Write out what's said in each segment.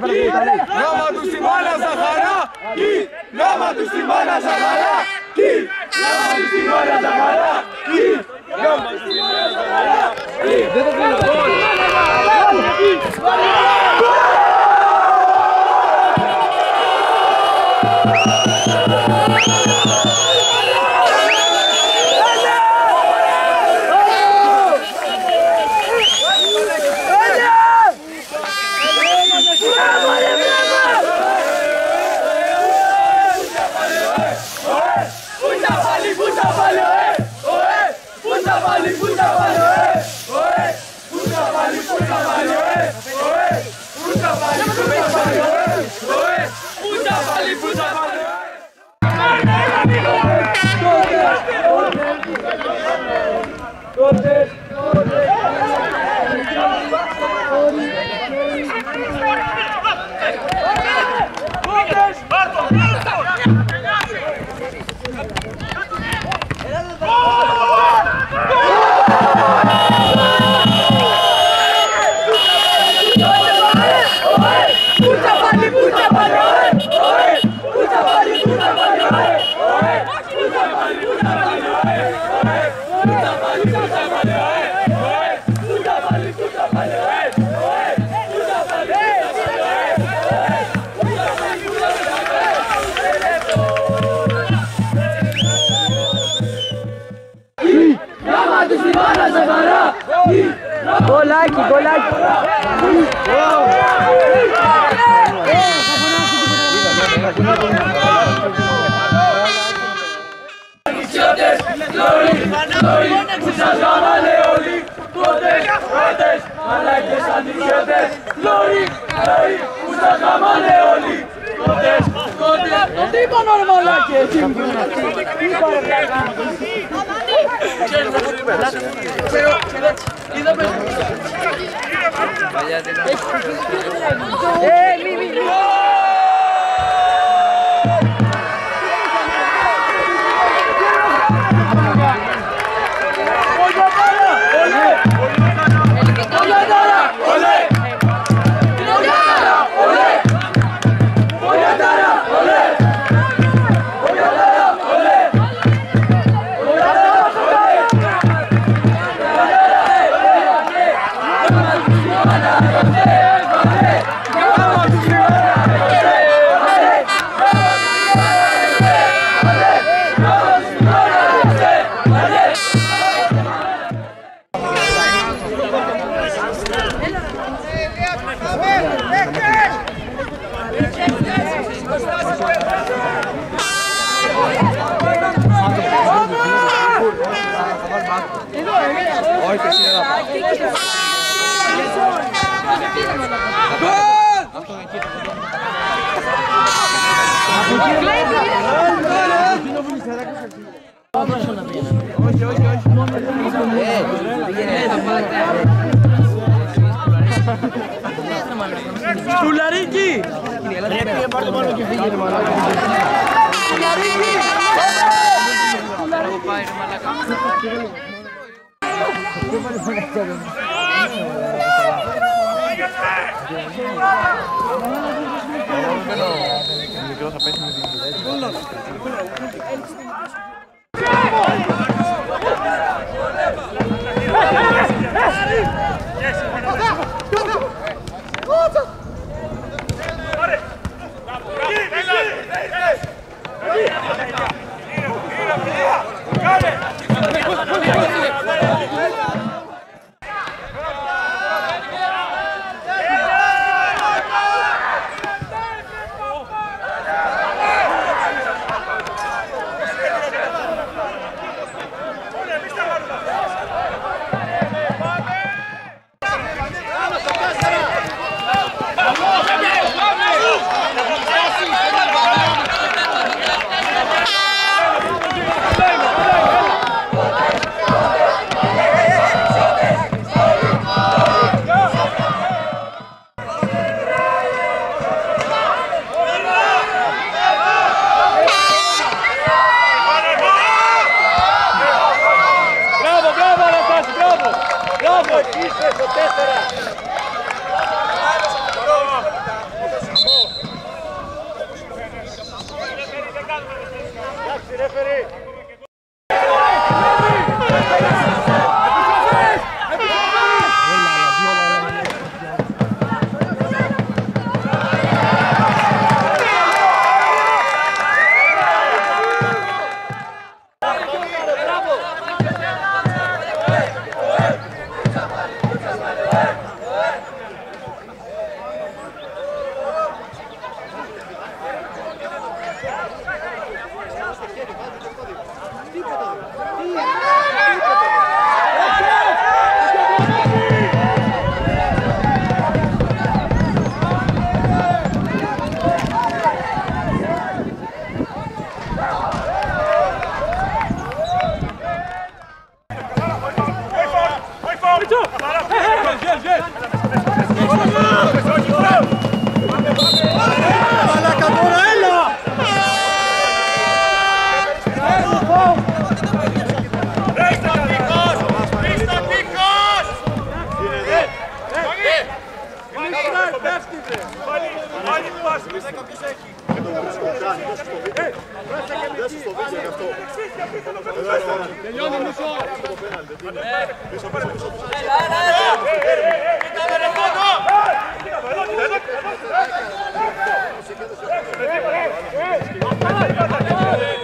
Κολάκι, πάρε το κουταλάκι. Νόμα του στη μάνα Ζαχαρά, κι! Νόμα του στη μάνα Ζαχαρά, κι! Νόμα του στη μάνα Ζαχαρά, Κολάκι, κολάκι. Νησιώτες, λόρι, λόρι, που σας γάμανε όλοι Κότες, κότες, μαλάκες αντισιώτες Λόρι, λόρι, που σας γάμανε όλοι Κότες, κότες, τι ¡Eh, mi, mi, mi! Όχι, όχι, όχι. Στουλαρίκι! Ρε, πάρτε μόνο και φύγε, μαλάκα. Στουλαρίκι! Στουλαρίκι! ¡Vamos! Hey, hey, hey! Τελειώνει μισό. Έλα, έλα, έλα. Κοίτα με ρε πάνω. Εδώ, κοίτα, εδώ. Έξω, έξω. Έξω, έξω.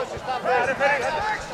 Ποιος